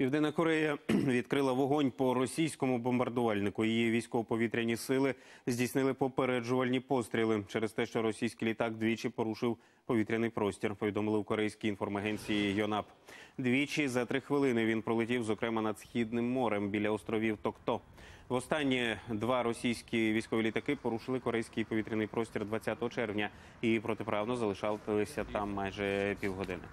Південна Корея відкрила вогонь по російському бомбардувальнику. Її військово-повітряні сили здійснили попереджувальні постріли через те, що російський літак двічі порушив повітряний простір. Повідомили у корейській інформагенції ЙОНАП. Двічі за три хвилини він пролетів, зокрема над східним морем біля островів Токто. Востаннє два російські військові літаки порушили корейський повітряний простір 20 червня і протиправно залишалися там майже півгодини.